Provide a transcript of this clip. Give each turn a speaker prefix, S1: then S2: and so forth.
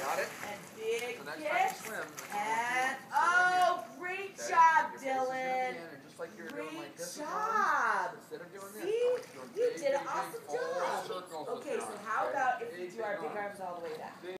S1: Got it?
S2: And big so. Swim, and, oh, great okay. job, Dylan.
S1: Great job. See, you did an awesome job. Okay, so how about if we do our big arms
S2: all the way back?